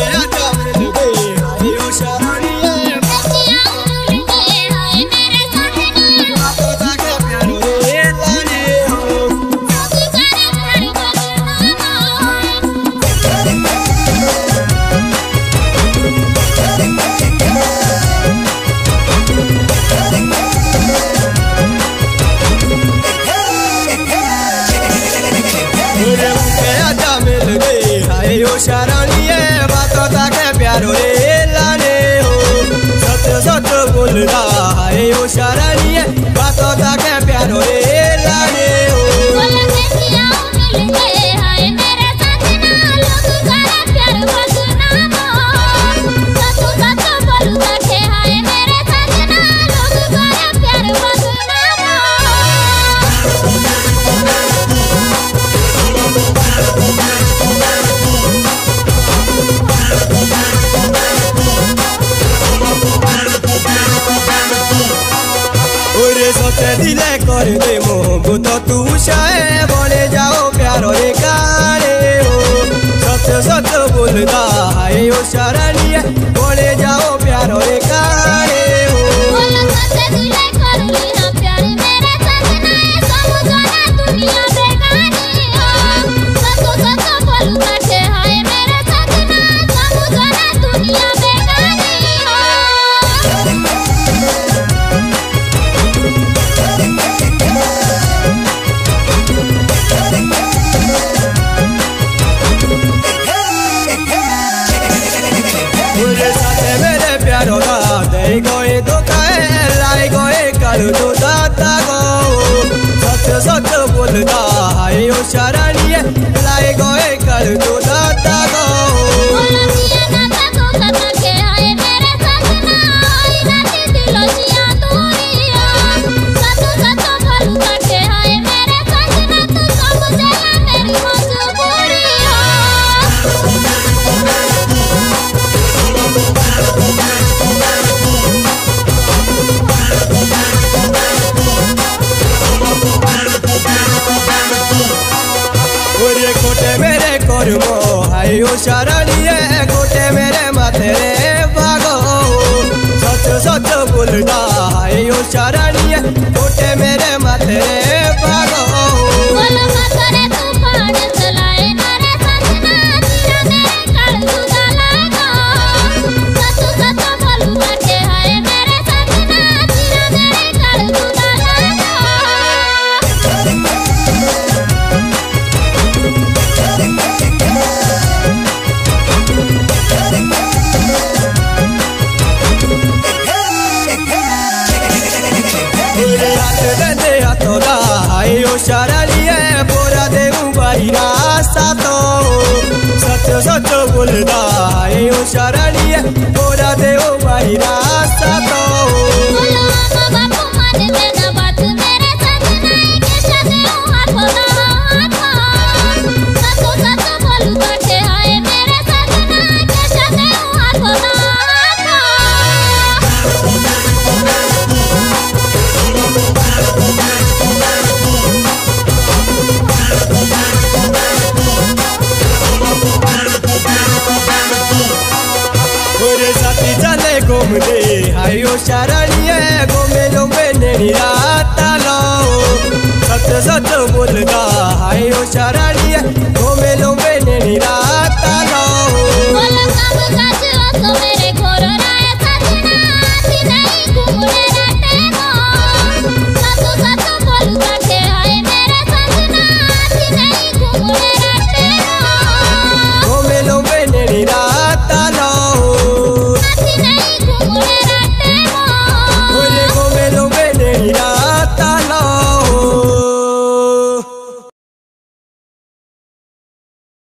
शरणिए बोल रहा है ओ शरणिए से दिले कर दे तो तू शाये, बोले जाओ प्यार रे गाने सत सच सच बोलदा है, ओ शरणिया गए तो कहे लाई गोए कल तो दाता गो सच सच बोलता है ओ शरणिए लाई गोए कल तो मुर्मो आयु शरण ये गोटे मेरे माथे रे भागो। सच सच बोलता आयु शरण नो शरलिए बोरा देऊ बहिना सातो सच सचो बोलदा ए ओ शरलिए बोरा देऊ बहिना सातो और साथी चले घूमने आयो शरणिए घूमे जो मैंने निराता लो सत सच बोलगा आयो शरणिए घूमे जो मैंने